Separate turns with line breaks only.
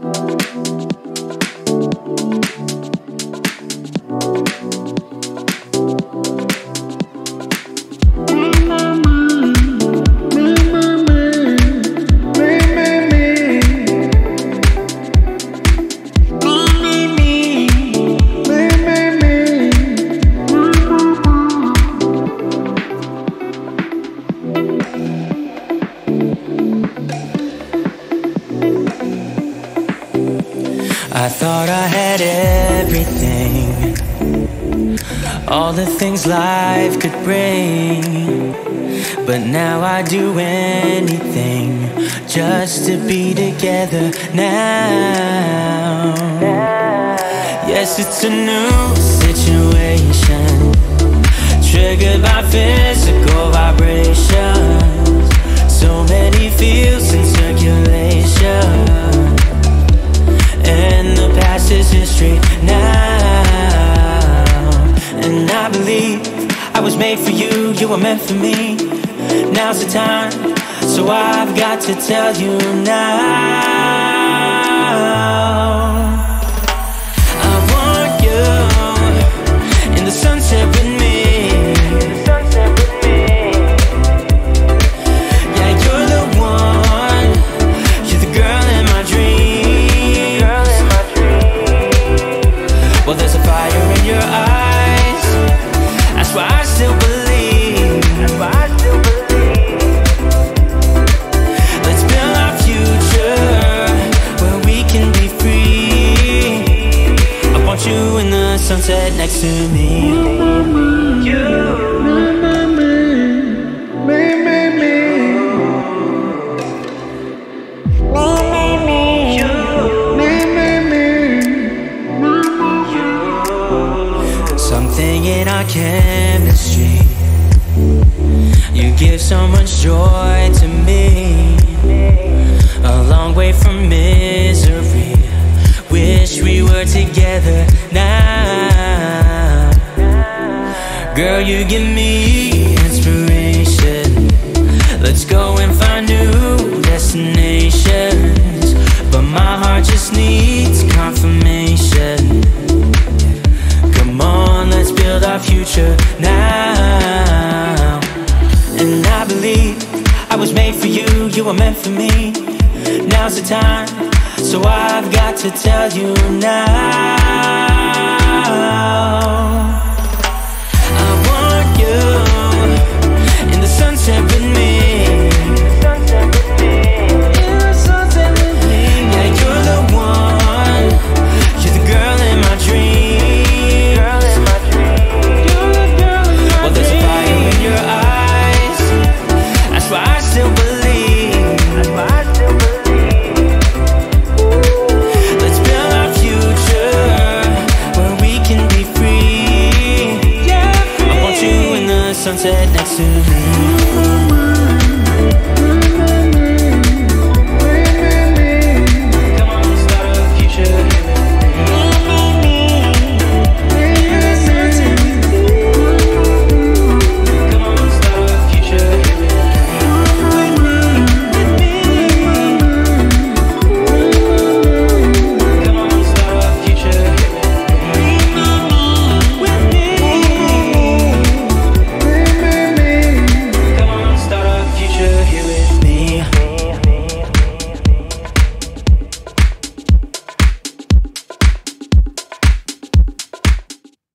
Bye. I thought I had everything. All the things life could bring. But now I do anything Just to be together now. Yes, it's a new situation. Triggered by physical vibrations. So many feels made for you, you were meant for me. Now's the time, so I've got to tell you now sunset next to me. Something in our chemistry. You give so much joy Girl, you give me inspiration. Let's go and find new destinations. But my heart just needs confirmation. Come on, let's build our future now. And I believe I was made for you, you were meant for me. Now's the time, so I've got to tell you now. sunset next to me.